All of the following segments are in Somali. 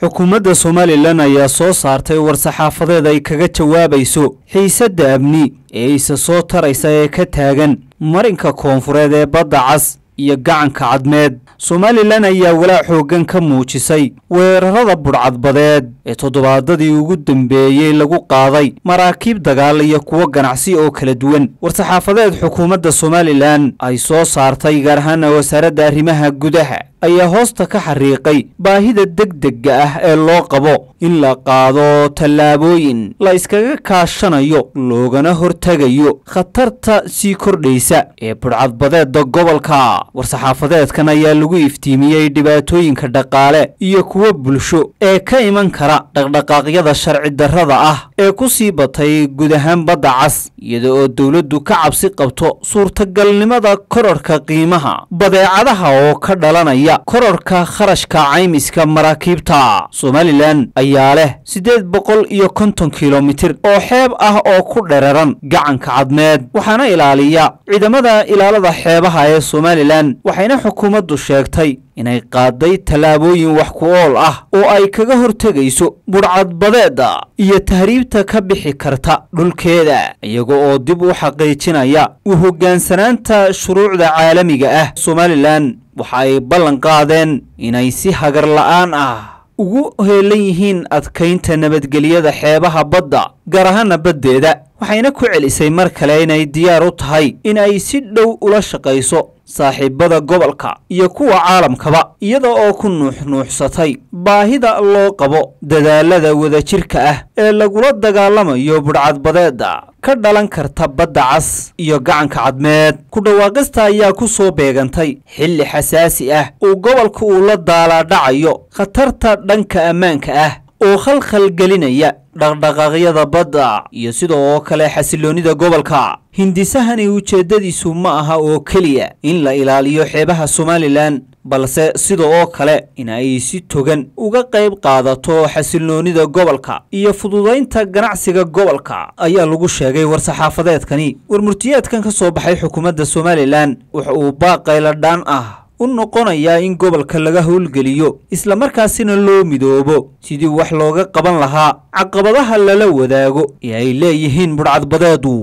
xukuumadda somalilan ayaa soo saartay war-saxaafadeed ay kaga jawaabayso xiisadda amni ee isa soo taraysa ee ka taagan marinka koonfureed ee badda cas iyo gacanka cadmeed. Somalilan ayaa walaac xooggan ka muujisay weerarada budhcadbadeed ee toddobaadadii ugu dambeeyey lagu qaaday maraakiib dagaal iyo kuwo ganacsi oo kala duwan. War-saxaafadeed xukuumadda somalilan ay soo saartay gaar ahaana wasaaradda arrimaha gudaha ayaa hoosta ka xariiqay baahida degdega ah ee loo qabo in la qaado tallaabooyin la iskaga kaashanayo loogana hortegayo khatarta sii kordhaysa ee budhcadbadeedda gobolka. War-saxaafadeedkan ayaa lagu iftiimiyey dhibaatooyinka dhaqaale iyo kuwo bulsho ee ka iman kara dhaqdhaqaaqyada sharci darrada ah ee ku sii batay guud ahaan badda cas iyada oo dowladdu ka cabsi qabto suurtagalnimada kororka qiimaha badeecadaha oo ka dhalanaya kororka kharashka caymiska maraakiibta. Somalilan ayaa leh siddeed boqol iyo konton kilomitir oo xeeb ah oo ku dheraran gacanka cadmeed waxaana ilaaliya ciidamada ilaalada xeebaha ee somalilan waxayna xukuumaddu sheegtay inay qaaday tallaabooyin wax ku ool ah oo ay kaga hortegayso budhcadbadeedda iyo tahriibta ka bixi karta dhulkeeda iyaga oo dib u xaqiijinaya u hoggaansanaanta shuruucda caalamiga ah. Somalilan waxa ay ballan qaadeen inay si hagar la'aan ah ugu heelan yihiin adkaynta nabadgelyada xeebaha badda gaar ahaana baddeeda waxayna ku celisay mar kale inay diyaar u tahay in ay si dhow ula shaqayso saaxiibada gobolka iyo kuwa caalamkaba iyada oo ku nuuxnuuxsatay baahida loo qabo dadaalada wadajirka ah ee lagula dagaalamayo budhcadbadeedda ka dhalan karta badda cas iyo gacanka cadmeed ku dhawaaqista ayaa ku soo beegantay. Xilli xasaasi ah uu gobolka uu la daalaadhacayo khatarta dhanka ammaanka ah oo khalkhal gelinaya dhaqdhaqaaqyada badda iyo sida oo kale xasiloonnida gobolka. Hindisahani ujeeddadiisu ma aha oo keliya in la ilaaliyo xeebaha somalilan balse sida oo kale in ay si togan uga qayb qaadato xasiloonnida gobolka iyo fududaynta ganacsiga gobolka ayaa lagu sheegay war-saxaafadeedkani. Warmurtiyeedkan ka soo baxay xukuumadda somalilan waxa uu baaqayladhaan ah u noqonayaa in gobolka laga howlgeliyo islamarkaasina loo midoobo. Sidii wax looga qaban lahaa caqabadaha lala wadaago ee ay leeyihiin budhcadbadeedu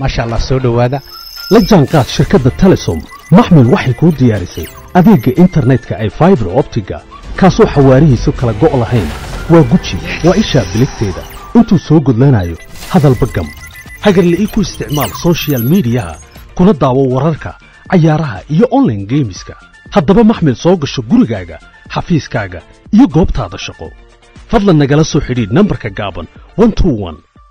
maasha allah soo dhowaada. La jaanqaad shirkadda telesom. Maxmil waxay kuu diyaarisay adeegga internetka ay faibar optiga kaasoo xawaarihiisu kala go' lahayn waa guji waa ishaa biligteeda أنتو سوق لنايو هادا البقم هاجر اللي إيكو استعمال سوشيال ميديا كنا دعوة وررك عياراها إيو أونلاين هادا هدبا محمل سوق الشجور جاجا حفيز كاجا إيو جوب تعد الشقو فضلا نجلسو حديد نمبر كجابن one to one.